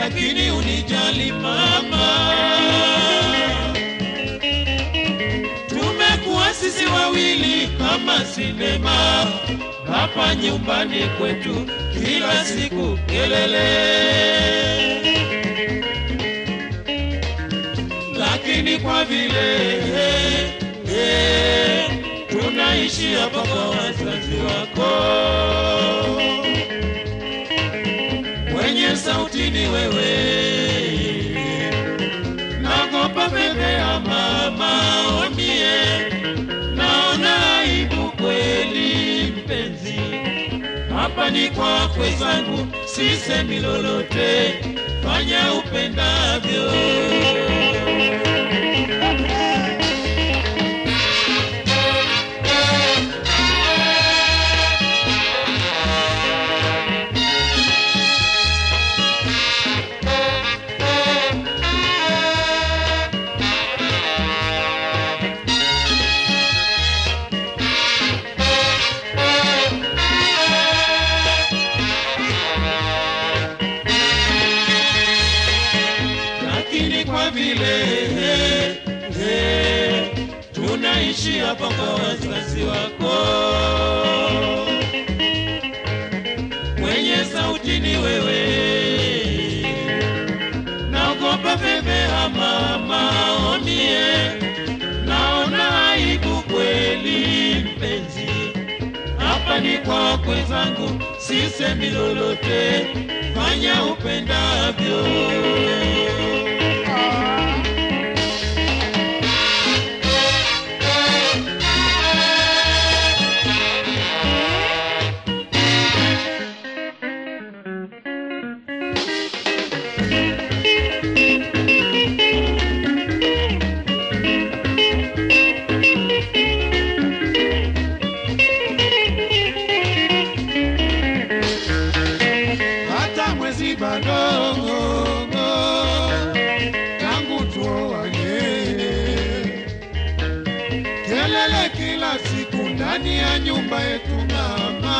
lakini unijali mama. Tumekuwa sisi wawili kama sinema. Hapa nyumbani kwetu, kila siku kelele, lakini kwa vile eh, tunaishi hapa kwa wazazi wako sauti ni wewe, nagopa bebe ya mama omie, naona aibu kweli mpenzi, hapa ni kwakwe zangu, sisemi lolote, fanya upendavyo. Ndani ya nyumba yetu mama,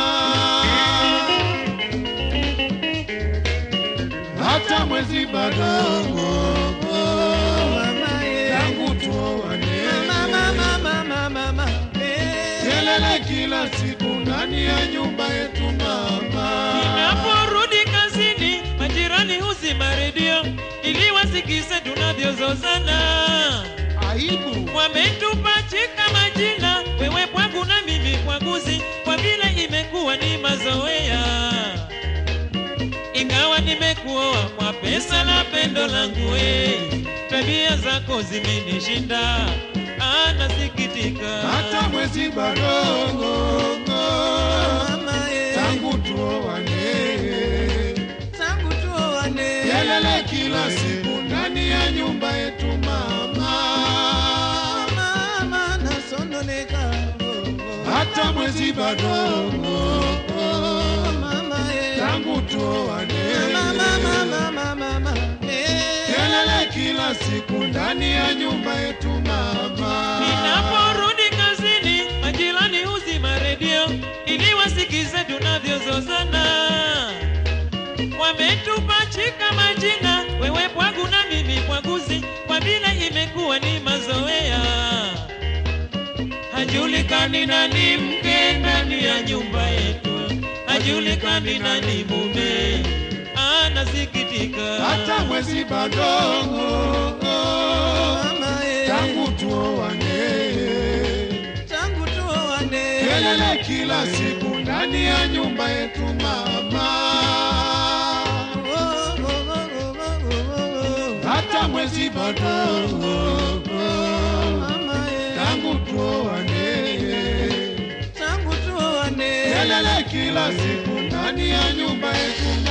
hata mwezi bado tangu tuoane, kelele kila siku ndani ya nyumba yetu mama. Ninaporudi kazini, majirani huzima redio ili wasikize tunavyozozana. Aibu. Wametupachika vile imekuwa ni mazoea. Ingawa nimekuoa kwa pesa na pendo langu, we. Tabia zako zimenishinda, anasikitika nasikitika. hata mwezi bado tangu tuoane, kelele kila siku hata mwezi bado tangu tuoane, kelele kila siku ndani ya nyumba yetu mama. Ninaporudi kazini, majirani huzima redio ili wasikize tunavyozozana. Hajulikani nani mke ndani ya nyumba yetu, hajulikani nani mume. Anasikitika hata mwezi bado tangu tuoane, kelele kila siku ndani ya nyumba yetu mama, hata mwezi bado tangu tuoane, kelele kila siku ndani ya nyumba yetu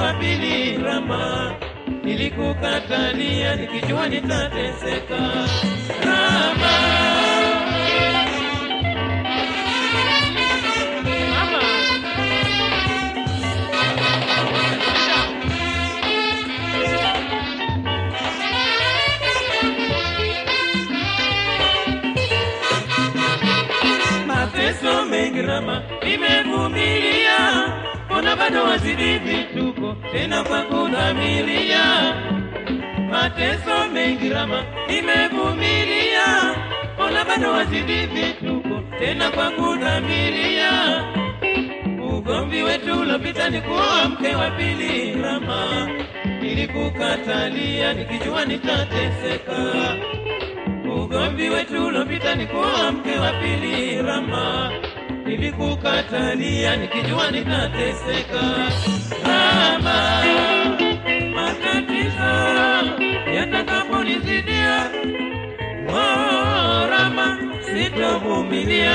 wa Rama, nilikukatalia nikijua nitateseka. Rama, mateso mengi Rama. Nimevumilia, mbona bado wazidi vituko tena kwa kudhamiria. Mateso mengi Rama nimevumilia, ona bado wazidi vituko tena kwa kudhamiria. Ugomvi wetu ulopita ni kuoa mke wa pili Rama, nilikukatalia nikijua nitateseka ugomvi wetu ulopita ni kuoa mke wa pili Rama, nilikukatalia nikijua nitateseka. Ama matatizo yatakaponizidia, orama Rama, sitovumilia.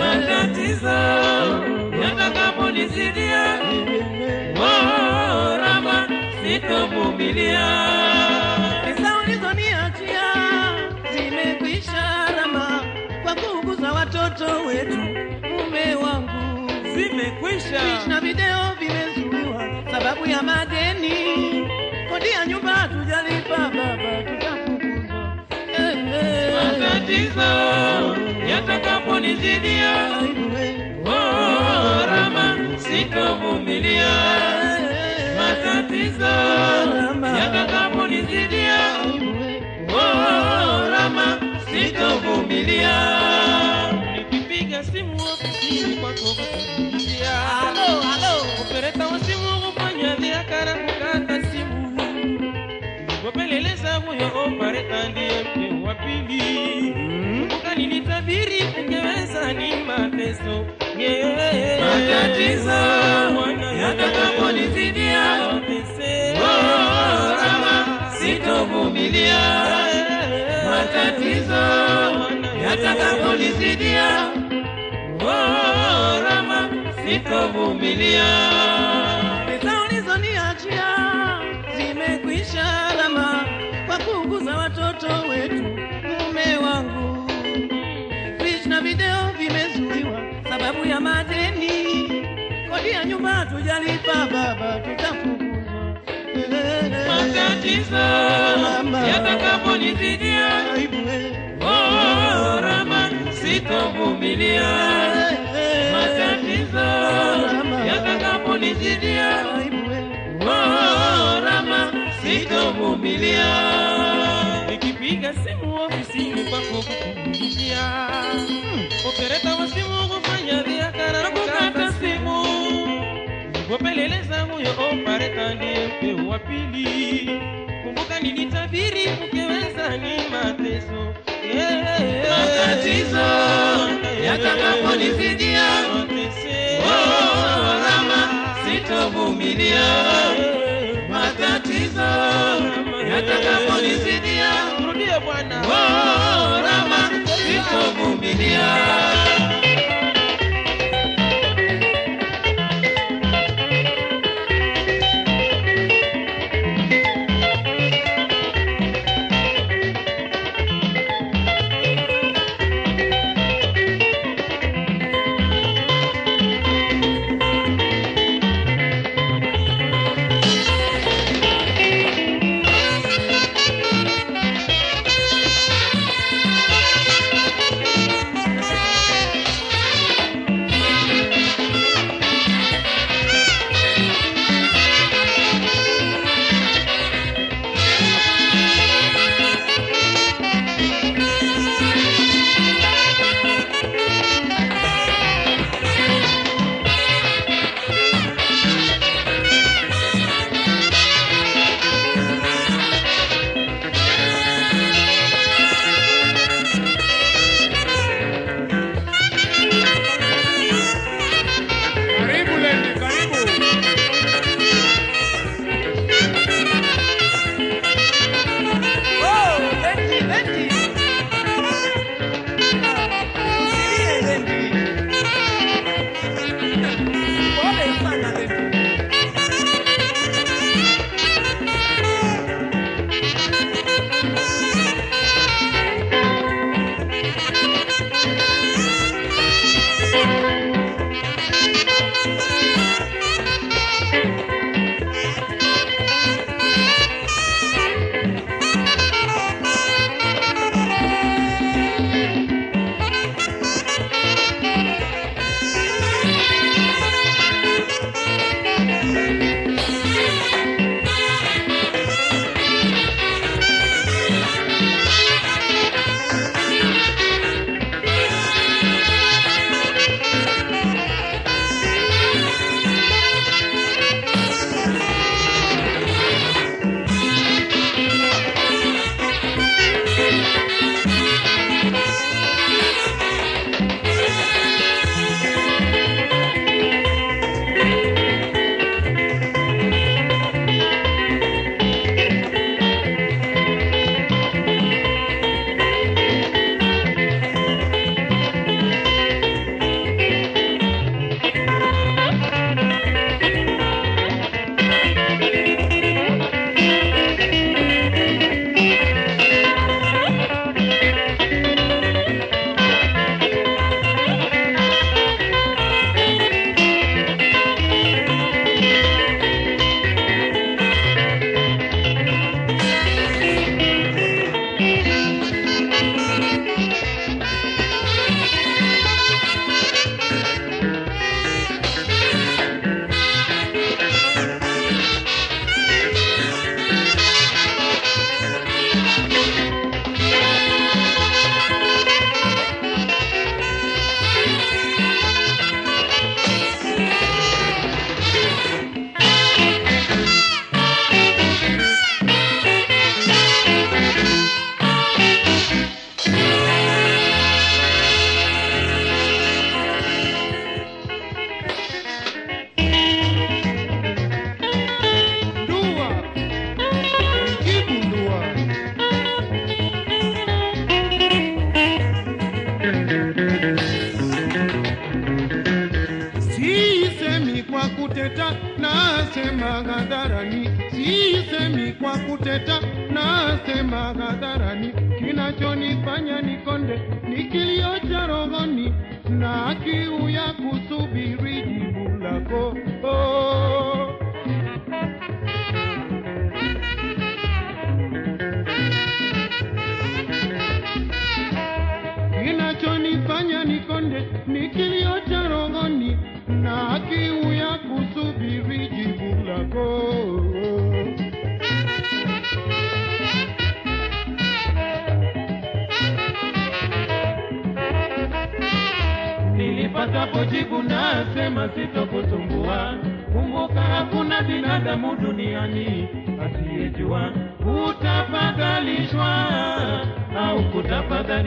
Matatizo yatakaponizidia, orama Rama, sitovumilia. Watoto wetu, wangu. Zimekwisha. Na video vimezuiwa sababu ya madeni, kodi ya nyumba hatujalipa baba, tutafukuzwa. Eh, eh. matatizo yatakaponizidia, eh. oh, Rama, sitovumilia. Matatizo yatakaponizidia, eh. oh, Rama, sitovumilia. Wapeleleza huyo opareta ndiye mke wa pili kumbuka nilitabiri ungeweza ni mateso. Matatizo yatakaponizidia, sitovumilia matatizo Rama, sitovumilia Pesa ulizoniachia zimekwisha lama kwa kuuguza watoto wetu, mume wangu. Picha na video vimezuiwa sababu ya madeni, kodi ya nyumba tujalipa baba, tutafukuzwa. matatizo yatakaponizidia, Aibu, eh. oh, sitovumilia Aibu, eh. oh, sitovumilia. Nikipiga simu ofisini kwako kukuulizia, opereta wa simu kufanya biashara kukata simu, wapeleleza huyo opareta ndiye mke wa pili. Kumbuka nilitabiri ukiweza ni mateso yeah. Matatizo yatakaponizidia, oh, Rama, sitovumilia. Matatizo yatakaponizidia, Rudia Bwana. oh, Rama,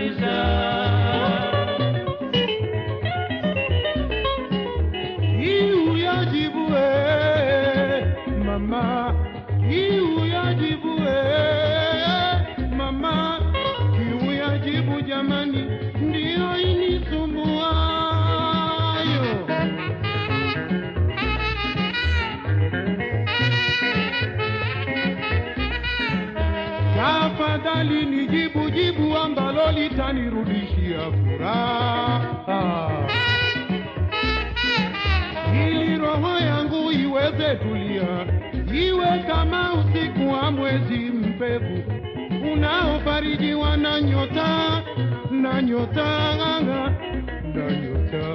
kutafadhalisha. Furaha ili roho yangu iweze tulia, iwe kama usiku wa mwezi mpevu unaofarijiwa na nyota na nyota na nyota.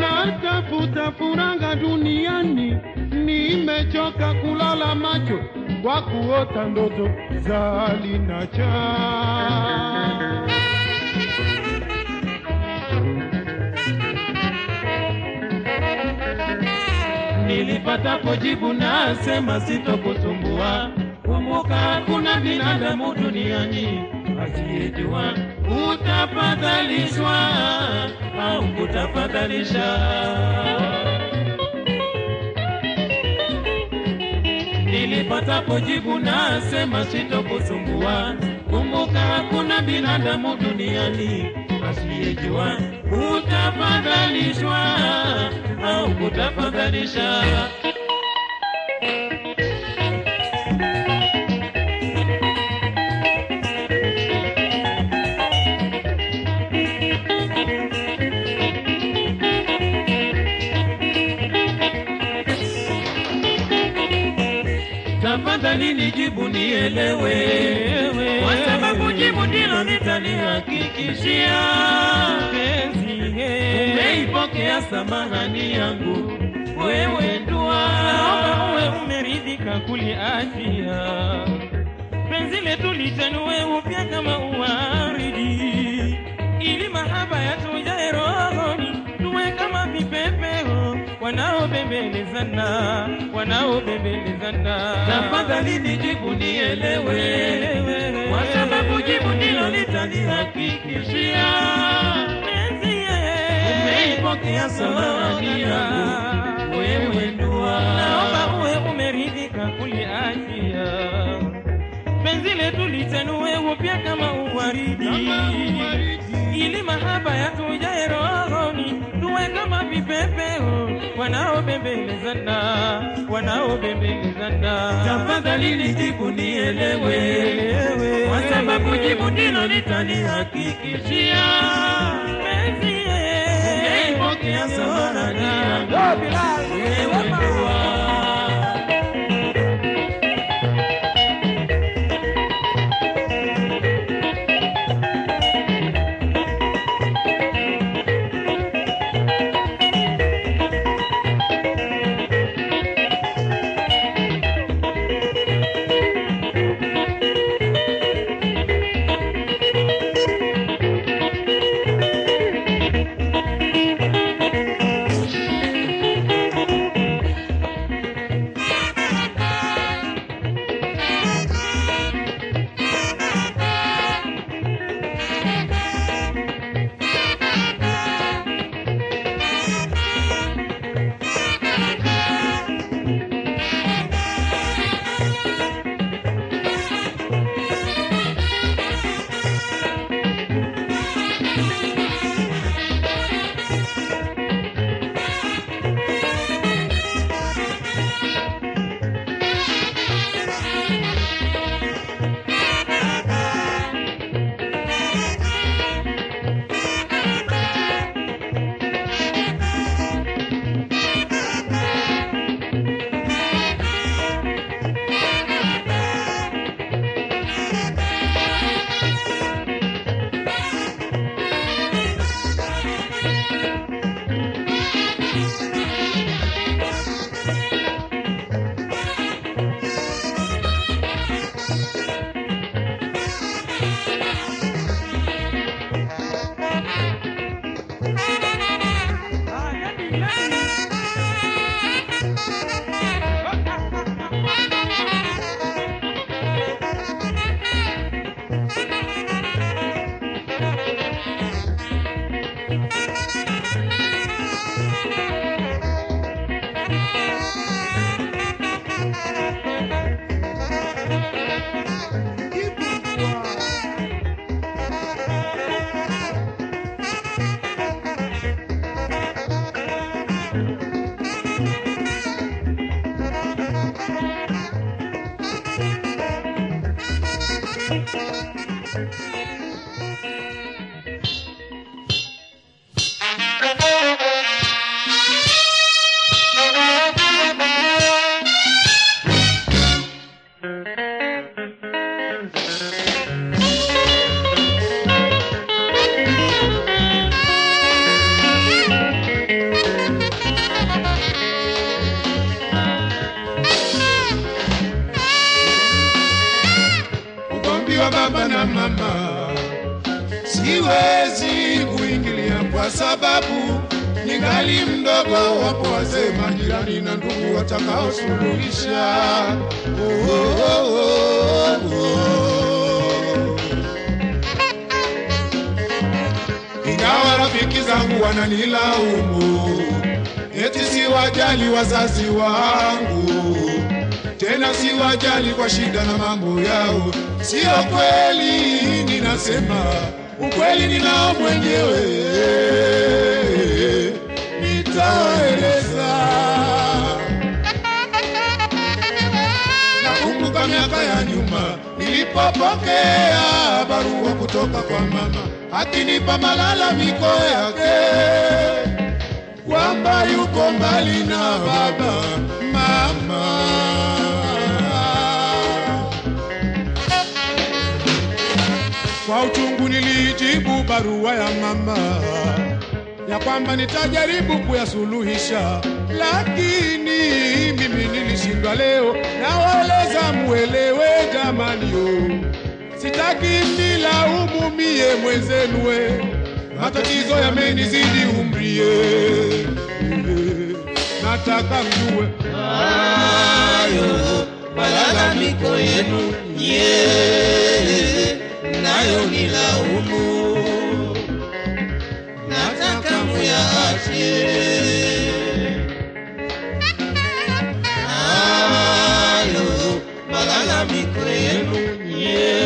Natafuta furanga duniani, nimechoka kulala macho kwa kuota ndoto za linacha. Nilipata kujibu nasema sitokusumbua. Kumbuka kuna binadamu duniani asiyejua kutafadhalishwa au kutafadhalisha. Nilipatapo jibu nasema sitokusumbua. Kumbuka hakuna binadamu duniani asiyejua kutafadhalishwa au kutafadhalisha. Tafadhali jibu nielewe, kwa sababu jibu ndilo litanihakikishia penzi. Umeipokea samahani yangu, wewe ndua, uwe umeridhika kuliachia penzi letu litanue upya kama uwaridi, ili mahaba yatujae wanaobembelezana, wanaobembelezana. Tafadhali nijibu nielewe, kwa sababu jibu ndilo litanihakikishia. Umeipokea samahani yangu, wewe ndua, naomba uwe umeridhika kuliachia penzi letu litanue upya kama uwaridi, ili mahaba yatujae rohoni, kama vipepeo wanaobembelezana, wanaobembelezana. Tafadhali nijibu nielewe, kwa sababu jibu ndilo litanihakikishia. Penzi. Umeipokea samahani yangu, Tena siwajali kwa shida na mambo yao. Sio kweli, ninasema ukweli ninao mwenyewe, nitaeleza. Nakumbuka miaka ya nyuma nilipopokea barua kutoka kwa mama akinipa malalamiko yake kwamba yuko mbali na baba mama. Barua ya mama. Ya kwamba nitajaribu kuyasuluhisha, lakini mimi nilishindwa. Leo. Nawaeleza muelewe, jamani, yo. Sitaki mnilaumu mie mwenzenu, we matatizo yamenizidi umrie, nataka mjue. Hayo malalamiko yenu yeye nayo ni laumu, nataka muyaache. Hayo malalamiko yenu nye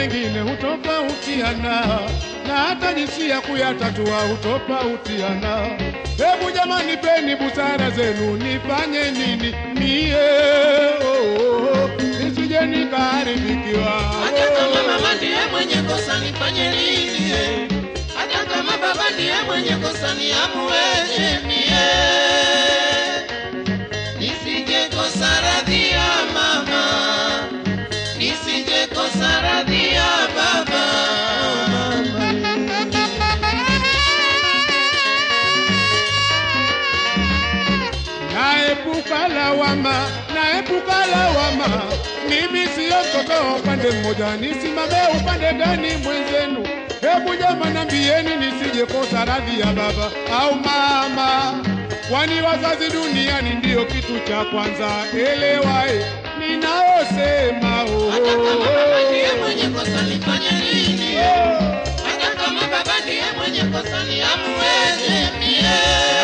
mengine hutofautiana, na hata jinsi ya kuyatatua hutofautiana. Hebu jamani, peni busara zenu, nifanye nini mie oh, oh, nisije nikaharibikiwa Hata kama mama ndiye mwenye kosa nifanye nini? Hata kama baba ndiye mwenye kosa niamueje mie? Lawama. Mimi siyo wa upande mmoja, nisimame upande gani mwenzenu? Hebu jamani, nambieni, nisije kosa radhi ya baba au mama, kwani wazazi duniani ndiyo kitu cha kwanza. Elewae ninaosema oh, Hata oh, kama baba ndiye mwenye kosa lifanye nini? Hata kama baba ndiye mwenye kosa niamuweze mie.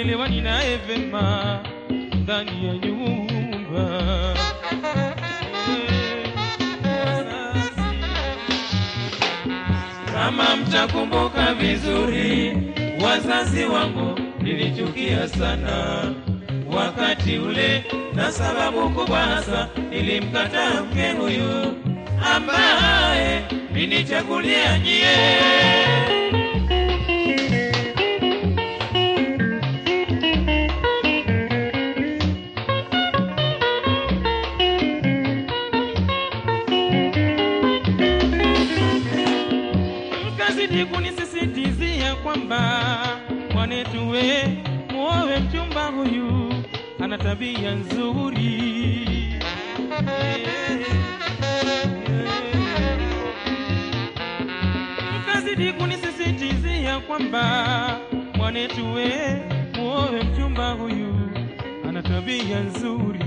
Sasa, sielewani naye vema ndani ya nyumba. Kama mtakumbuka vizuri, wazazi wangu nilichukia sana wakati ule, na sababu kubwa hasa nilimkataa mke huyu ambaye ninichagulia nyie. Mkazidi kunisisitizia kwamba mwanetuwe muowe mchumba huyu ana tabia nzuri. Kazidi kunisisitizia kwamba mwanetuwe muowe mchumba huyu ana tabia nzuri.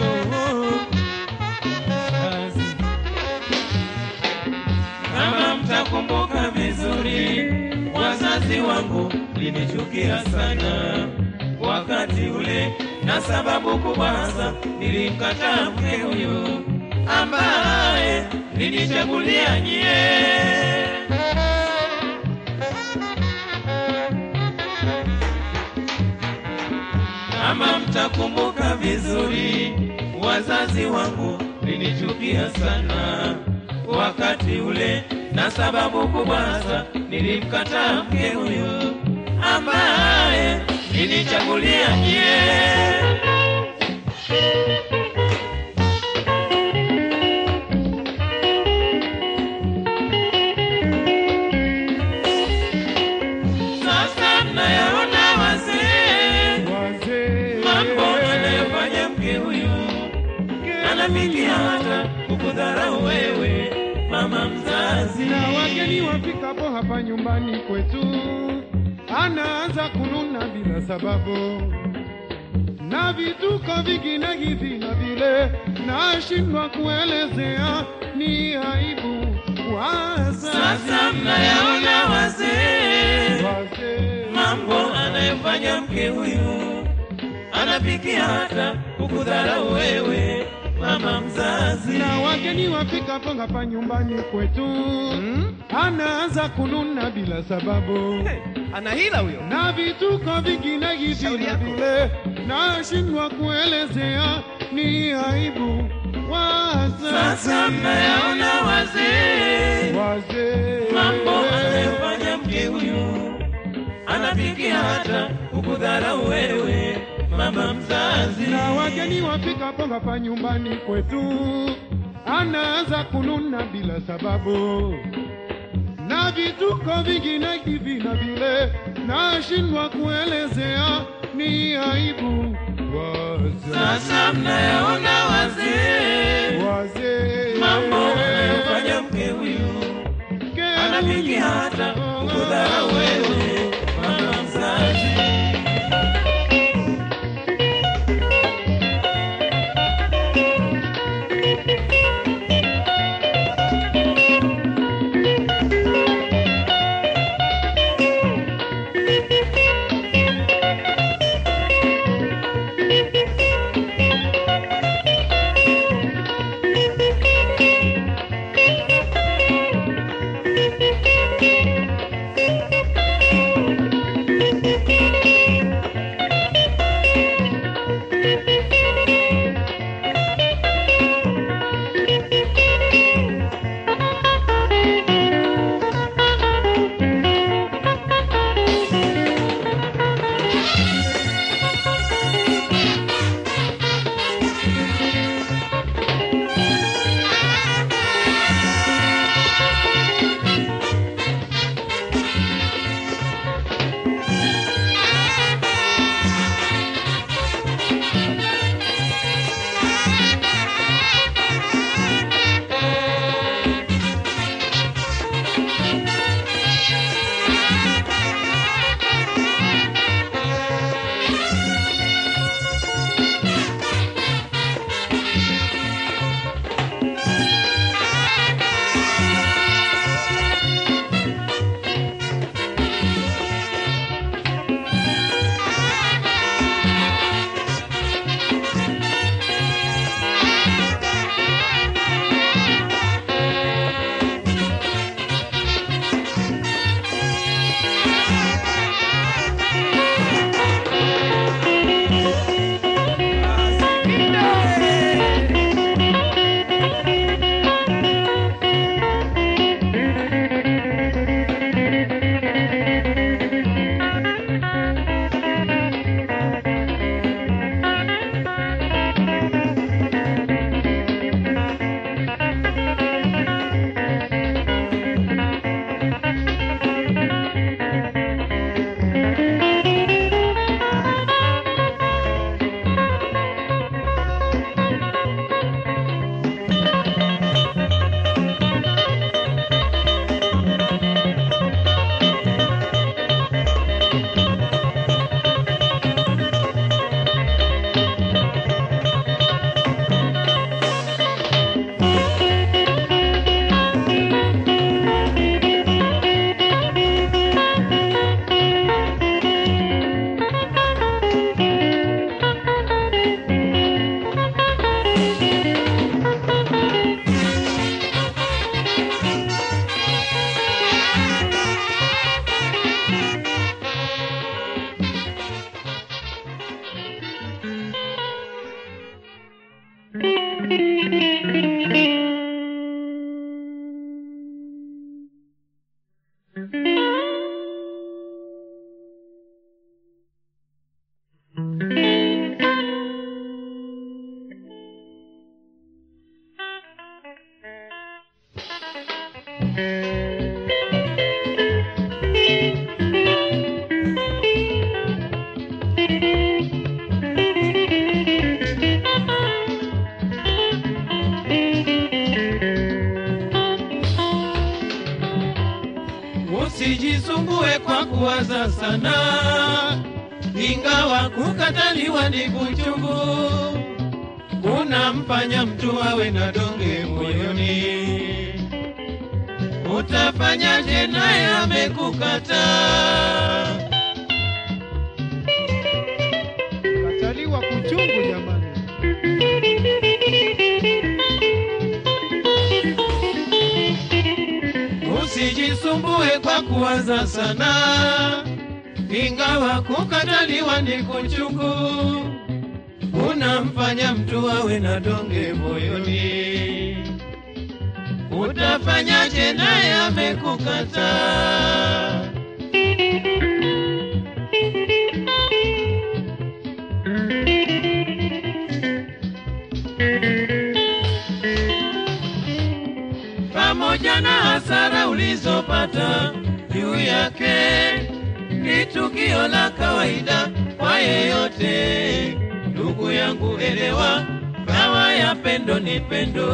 Yo kama mtakumbuka vizuri, wazazi wangu linichukia sana wakati ule, na sababu kubwa hasa nilimkataa mke huyu ambaye nilichagulia nyie. Ama mtakumbuka vizuri, wazazi wangu nilichukia sana wakati ule, na sababu kubwa nilimkataa mke huyu ambaye nilichagulia nyie. Mzazi. na wageni wafikapo hapa nyumbani kwetu, anaanza kununa bila sababu, na vituko vingine hivi na vile, nashindwa kuelezea, ni aibu wazazi. Sasa mnayaona wazee mambo anayofanya mke huyu, anafikia hata kukudharau wewe mama mzazi. na wageni wafika ponga pa nyumbani kwetu, anaanza kununa bila sababu. Hey, ana hila huyo. na vituko vingine hivi na vile, nashindwa kuelezea, ni aibu. Sasa. Mnayaona wazee. Wazee. Mambo anayofanya mke huyu, anafikia hata kukudharau wewe mama mzazi. na wageni wafikapo hapa nyumbani kwetu, anaanza kununa bila sababu, na vituko vingine hivi na vile, nashindwa kuelezea, ni aibu. Sasa mnayaona wazee wazee mambo anayofanya mke huyu, anafikia hata kudharau wewe Usijisumbue kwa kuwaza sana, ingawa kukataliwa ni kuchungu, kunamfanya mtu awe na donge moyoni. Utafanyaje naye amekukataa? Kataliwa kuchungu jamani. Usijisumbue kwa kuwaza sana, ingawa kukataliwa ni kuchungu, unamfanya mtu awe na donge moyoni. Utafanyaje naye amekukataa? pamoja na hasara ulizopata juu yake, ni tukio la kawaida kwa yeyote. Ndugu yangu, elewa, dawa ya pendo ni pendo.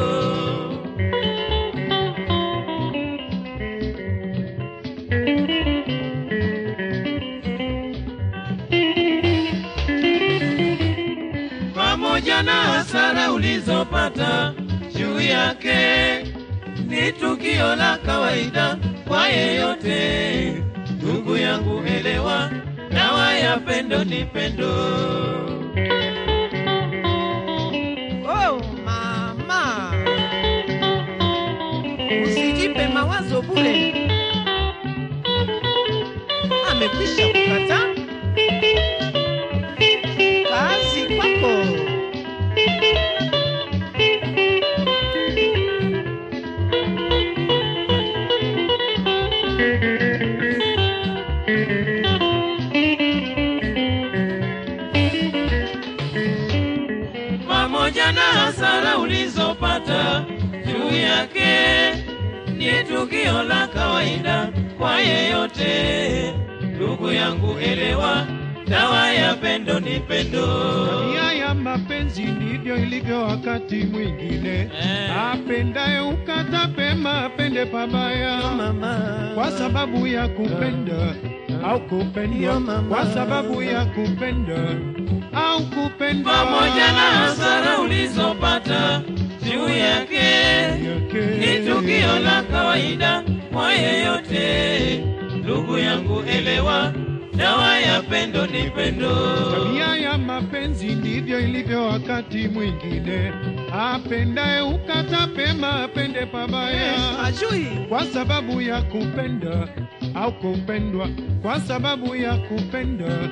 Hasara ulizopata juu yake, ni tukio la kawaida kwa yeyote. Ndugu yangu, elewa, dawa ya pendo ni pendo. Oh, mama, usijipe mawazo bure. Amekwisha kukata tukio la kawaida kwa yeyote. Ndugu yangu, elewa, dawa ya pendo ni pendo. Tabia ya mapenzi ndivyo ilivyo wakati mwingine. Eh. Apendaye ukata pema, apende pabaya. Mama, Kwa sababu ya kupenda au kupendwa, kwa sababu ya kupenda au kupendwa. pamoja na hasara ulizopata juu yake, ni tukio la kawaida kwa yeyote. Ndugu yangu, elewa, dawa ya pendo ni pendo. Tabia ya mapenzi ndivyo ilivyo wakati mwingine. Apendaye ukata pema, apende pabaya. ajui kwa sababu ya kupenda au kupendwa, kwa sababu ya kupenda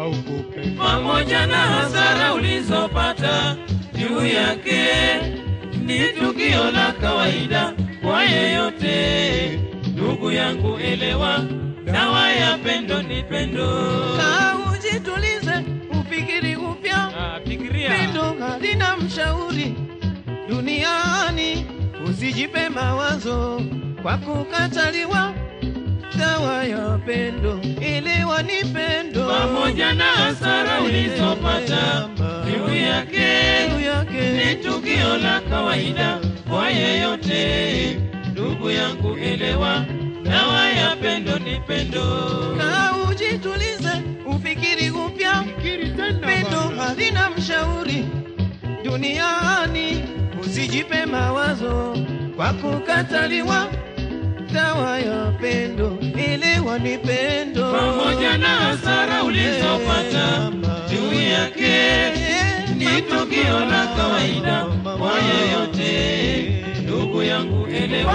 au kupendwa. pamoja na hasara ulizopata juu yake, ni tukio la kawaida kwa yeyote. Ndugu yangu, elewa, dawa ya pendo ni pendo. Kaa ujitulize, ufikiri upya. Pendo halina mshauri duniani, usijipe mawazo kwa kukataliwa. Dawa ya pendo, ili ni pendo. pamoja na hasara ulizopata juu yake, ni tukio la kawaida kwa yeyote. Ndugu yangu, elewa, dawa ya pendo ni pendo. kaujitulize ufikiri upya. Pendo halina mshauri duniani, usijipe mawazo kwa kukataliwa. Dawa ya pendo, ili wanipendo pamoja na hasara ulizopata juu yake, ni tukio la kawaida kwa yoyote. Ndugu yangu, elewa,